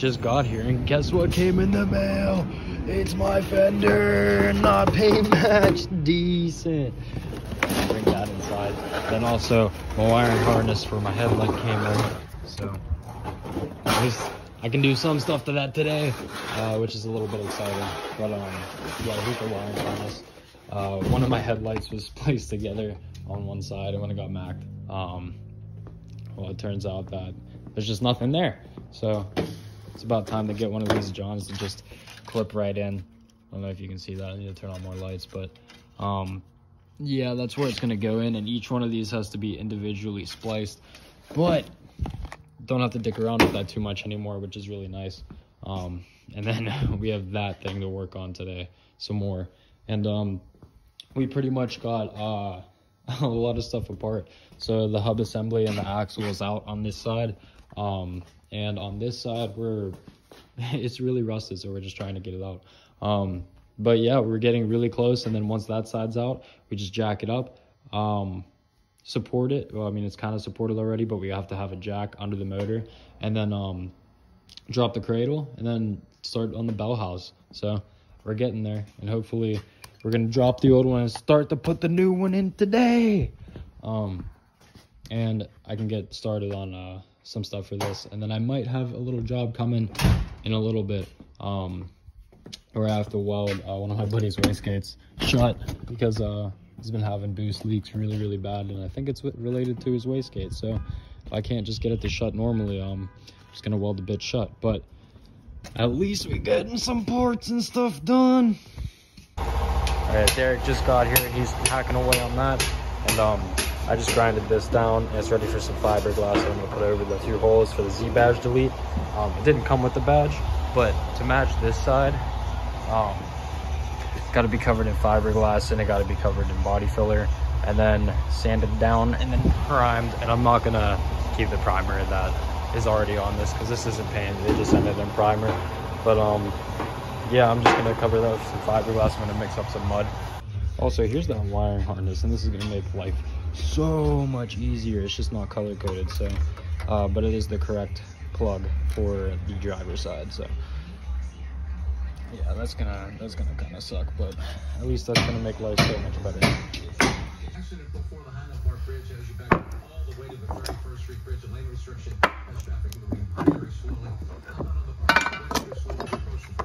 just got here, and guess what came in the mail? It's my Fender, not paint match, decent. Bring that inside. Then also, my wiring harness for my headlight came in, so at least I can do some stuff to that today, uh, which is a little bit exciting. But um, yeah, here's the wiring harness. Uh, one of my headlights was placed together on one side, and when it got macked, um, well, it turns out that there's just nothing there. So it's about time to get one of these Johns to just clip right in. I don't know if you can see that. I need to turn on more lights, but um, yeah, that's where it's gonna go in, and each one of these has to be individually spliced. But don't have to dick around with that too much anymore, which is really nice. Um, and then we have that thing to work on today, some more. And um, we pretty much got uh, a lot of stuff apart. So the hub assembly and the axle is out on this side. Um, and on this side, we're it's really rusted, so we're just trying to get it out. Um, but yeah, we're getting really close. And then once that side's out, we just jack it up. Um, support it. Well, I mean, it's kind of supported already, but we have to have a jack under the motor and then um, drop the cradle and then start on the bell house. So we're getting there and hopefully we're to drop the old one and start to put the new one in today. Um, and I can get started on uh, some stuff for this. And then I might have a little job coming in a little bit. Um, where I have to weld uh, one of my buddy's wastegates shut because uh, he's been having boost leaks really, really bad, and I think it's related to his wastegate. So if I can't just get it to shut normally, um, I'm just gonna weld the bit shut. But at least we're getting some parts and stuff done. All right, Derek just got here. He's hacking away on that, and um, I just grinded this down. It's ready for some fiberglass. I'm gonna put over the two holes for the Z badge delete. Um, it didn't come with the badge, but to match this side, um, it's got to be covered in fiberglass and it got to be covered in body filler and then sanded down and then primed. And I'm not gonna keep the primer that is already on this because this isn't paint. They just ended in primer. But um, yeah, I'm just gonna cover that with some fiberglass. I'm gonna mix up some mud. Also, here's that wiring harness, and this is gonna make life so much easier. It's just not color coded, so uh, but it is the correct plug for the driver's side. So yeah, that's gonna that's gonna kind of suck, but at least that's gonna make life so much better. Accident before the Highland Park Bridge you back all the way to the 31st Street Bridge. Lane restriction traffic moving very slowly. On the park, slowly approaching the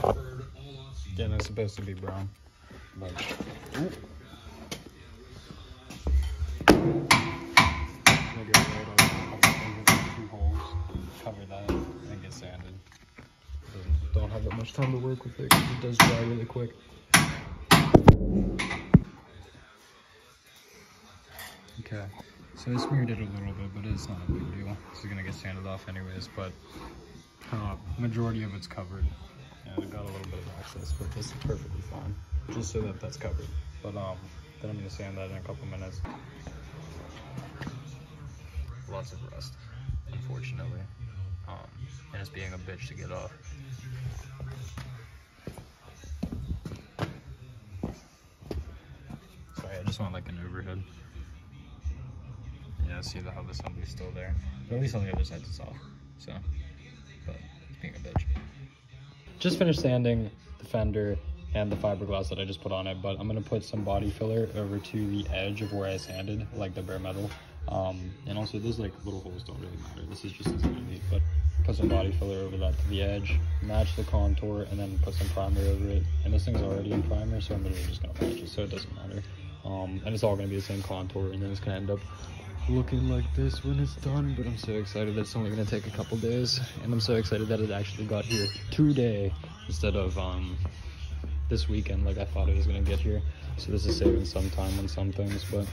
Again, it's supposed to be brown. But, cover that and get sanded. Don't have that much time to work with it because it does dry really quick. Okay, so I smeared it a little bit, but it's not a big deal. This is gonna get sanded off anyways, but uh, majority of it's covered. And it got a little bit of access, but this is perfectly fine, just so that that's covered. But um, then I'm gonna sand that in a couple minutes. Lots of rust, unfortunately, um, and it's being a bitch to get off. Sorry, I just want like an overhead. Yeah, see the hub assembly's still there, but at least on the other side it's off. So, but it's being a bitch just finished sanding the fender and the fiberglass that I just put on it, but I'm gonna put some body filler over to the edge of where I sanded, like the bare metal. Um, and also those like little holes don't really matter. This is just underneath, but put some body filler over that to the edge, match the contour, and then put some primer over it. And this thing's already in primer, so I'm literally just gonna match it, so it doesn't matter. Um, and it's all gonna be the same contour, and then it's gonna end up looking like this when it's done but i'm so excited that it's only to take a couple days and i'm so excited that it actually got here today instead of um this weekend like I thought it was gonna get here. So this is saving some time on some things, but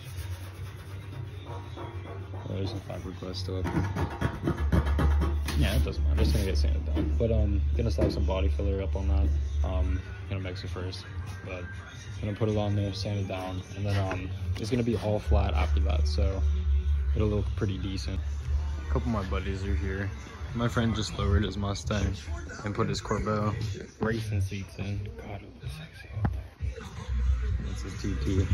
oh, there's a fiberglass still up. Yeah, it doesn't matter. It's gonna get sanded down. But um gonna slap some body filler up on that. Um gonna mix it first. But gonna put it on there, sand it down, and then um it's gonna be all flat after that, so it'll look pretty decent. A couple of my buddies are here. My friend just lowered his Mustang and put his Corbeau racing seats in. God, it looks sexy out there. That's his TT.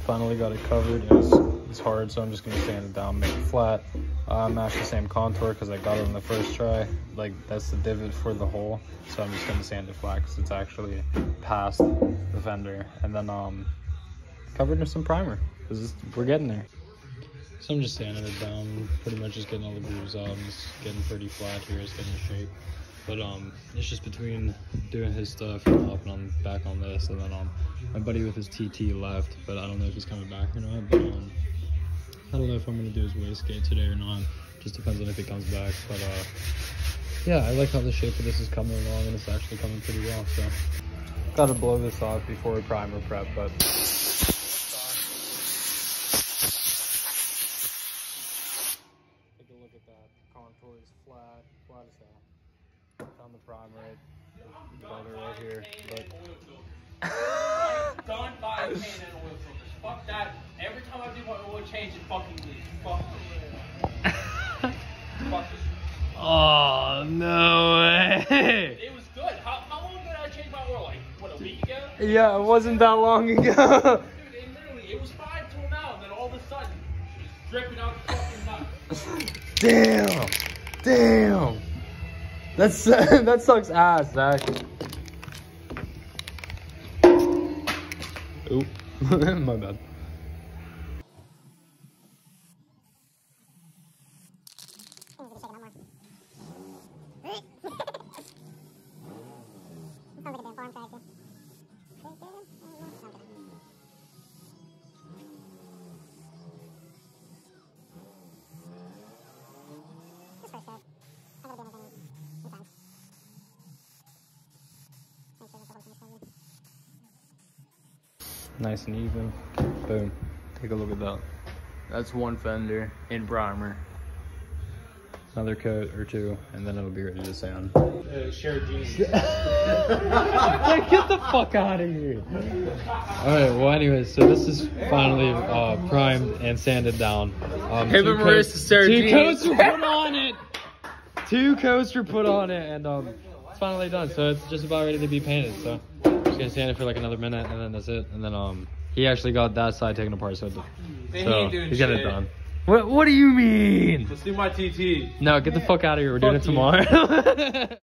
Finally got it covered. It's, it's hard, so I'm just gonna sand it down, make it flat. Uh, match the same contour because I got it on the first try. Like that's the divot for the hole, so I'm just gonna sand it flat because it's actually past the fender, and then um covered in some primer because we're getting there. So I'm just sanding it down, pretty much just getting all the grooves out. and It's getting pretty flat here. It's getting in shape. But um, it's just between doing his stuff and hopping on back on this, and then um, my buddy with his TT left, but I don't know if he's coming back or not. But um, I don't know if I'm gonna do his wastegate today or not. Just depends on if he comes back. But uh, yeah, I like how the shape of this is coming along, and it's actually coming pretty well. So gotta blow this off before we primer prep, but. Take a look at that. The contour is flat, flat as hell. Found the primer right, butter right here. But Don't buy a pan and oil filters. Fuck that. Every time I do my oil change, it fucking leaks. Fuck it. Fuck it. oh no way! It was good. How, how long did I change my oil? Like, what, a week ago? Yeah, it wasn't that long ago. Dude, it literally, it was fine till now, and then all of a sudden, it's dripping out the fucking nut. Damn! Damn! That's that sucks ass, Zach. Oop. My bad. Nice and even. Boom. Take a look at that. That's one fender in primer. Another coat or two, and then it'll be ready to sand. Uh, shared jeans. Get the fuck out of here. Alright, well anyways, so this is finally uh, primed and sanded down. Um, Him two and coats- Sarah Two jeans. coats were put on it! Two coats were put on it, and um, it's finally done. So it's just about ready to be painted. So I'm just gonna sand it for like another minute, and then that's it. And then um, he actually got that side taken apart, so, he so doing he's getting it done. What, what do you mean? Let's do my TT. No, get the fuck out of here. We're doing it tomorrow.